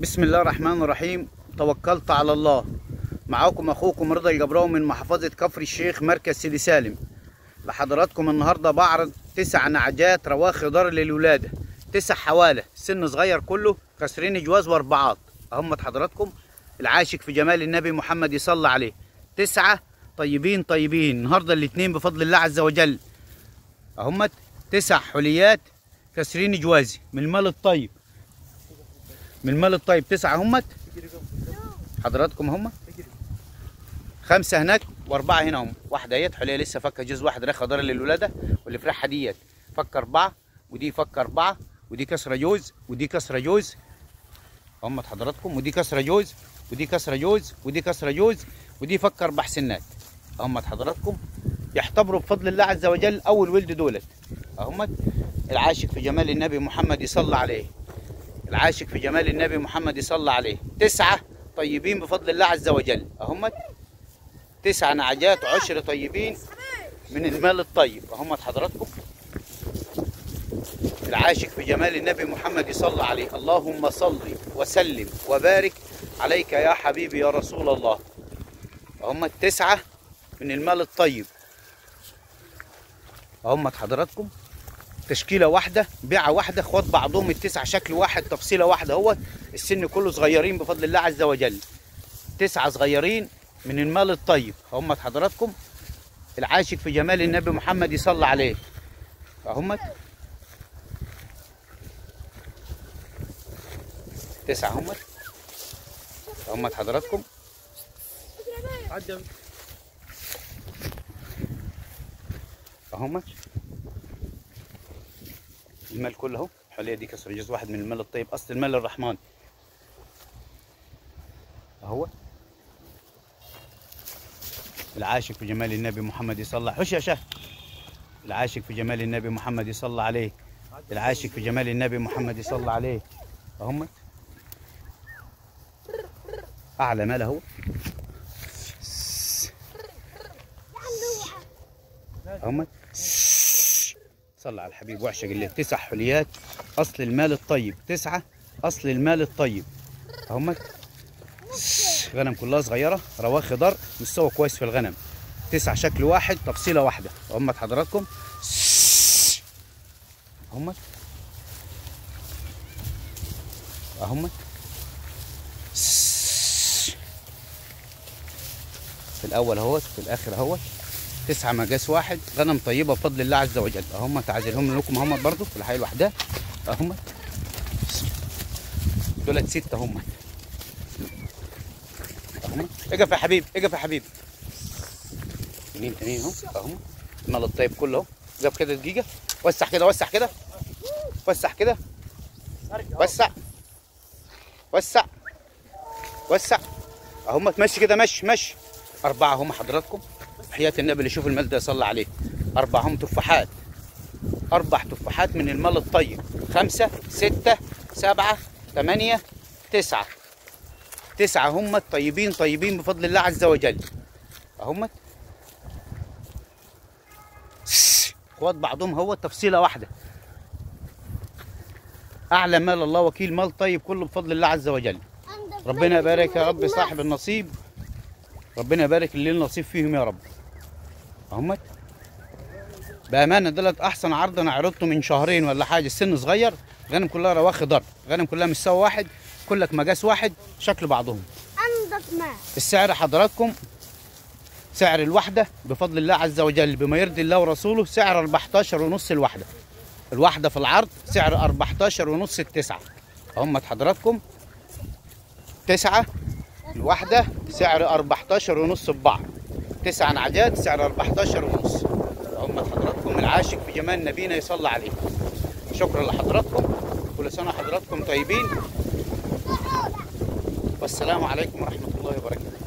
بسم الله الرحمن الرحيم. توكلت على الله. معاكم أخوكم رضا الجبراوي من محافظة كفر الشيخ مركز سيدي سالم. لحضراتكم النهارده بعرض تسع نعجات رواق خضار للولادة. تسع حوالة. سن صغير كله. كسرين جواز وأربعات. أهم حضراتكم العاشق في جمال النبي محمد يصلى عليه. تسعة طيبين طيبين. النهارده الاثنين بفضل الله عز وجل. اهم تسع حليات كسرين جوازي. من المال الطيب. من المال الطيب تسعة همت حضراتكم هم؟ خمسة هناك وأربعة هنا هم. واحدة اهيت حلية لسه فكة جوز واحد ريخ خضار للولادة واللي فرحها ديت. فك أربعة ودي فك أربعة ودي كسرة جوز ودي كسرة جوز. هم حضراتكم؟ ودي كسرة جوز ودي كسرة جوز ودي كسرة جوز ودي فك أربع سنات. هم حضراتكم؟ يعتبروا بفضل الله عز وجل أول ولد دولت. هم العاشق في جمال النبي محمد يصلى عليه. العاشق في جمال النبي محمد يصلى عليه. تسعة طيبين بفضل الله عز وجل. أهم تسعة نعجات عشر طيبين من المال الطيب. أهم حضراتكم؟ العاشق في جمال النبي محمد يصلى عليه. اللهم صل وسلم وبارك عليك يا حبيبي يا رسول الله. هم التسعة من المال الطيب. هم حضراتكم؟ تشكيلة واحدة بيعة واحدة اخوات بعضهم التسعة شكل واحد تفصيلة واحدة هو السن كله صغيرين بفضل الله عز وجل. تسعة صغيرين من المال الطيب. هم حضراتكم؟ العاشق في جمال النبي محمد يصلى عليه. هم تسعة هم هم حضراتكم؟ هم المال كله الحليه دي كسر جزء واحد من المال الطيب. أصل المال الرحمن. أهو. العاشق في جمال النبي محمد يصلى حش يا شه العاشق في جمال النبي محمد يصلى عليه. العاشق في جمال النبي محمد يصلى عليه. اهم أعلى مال أهو. اهم صلى على الحبيب واعشق الليل تسع حليات أصل المال الطيب. تسعة؟ أصل المال الطيب. هم غنم كلها صغيرة رواق خضار مستوى كويس في الغنم. تسع شكل واحد تفصيلة واحدة. هم حضراتكم؟ هم؟ هم؟ في الأول اهوت في الآخر اهوت تسعة مقاس واحد. غنم طيبة بفضل الله عز وجل. هم تعزلهم لكم هم برضو في الحي الوحدة. هم دولت ستة هم. هم اقف يا حبيبي اقف يا حبيبي تنين تنين اهو اهم المال الطيب كله. اهو اقف كده دقيقة. وسع كده وسع كده. وسع كده. وسع. وسع. وسع. اهم تمشي كده مشي مشي. أربعة هم حضراتكم. حياة النبي اللي يشوف المال ده يصلى عليه. أربعهم تفاحات. أربع تفاحات من المال الطيب. خمسة ستة سبعة ثمانية تسعة. تسعة هم الطيبين طيبين بفضل الله عز وجل. هم أخوات بعضهم هو تفصيلة واحدة. أعلى مال الله وكيل مال طيب كله بفضل الله عز وجل. ربنا يبارك يا رب صاحب النصيب. ربنا يبارك اللي له نصيب فيهم يا رب. اهمت بأمانة دولت أحسن عرض أنا عرضته من شهرين ولا حاجة. السن صغير غنم كلها رواق خضار. غنم كلها مستوى واحد كلك مقاس واحد شكل بعضهم. أنضف ماء السعر حضراتكم سعر الوحدة بفضل الله عز وجل بما يرضي الله ورسوله سعر 14 ونص الوحدة. الواحده في العرض سعر 14 ونص التسعة. هم حضراتكم تسعة الواحده سعر 14 ونص ببعض تسع نعجات سعر 14 ونص. هم حضراتكم العاشق في جمال نبينا يصلى عليه. شكرا لحضراتكم. كل سنة حضراتكم طيبين. والسلام عليكم ورحمة الله وبركاته.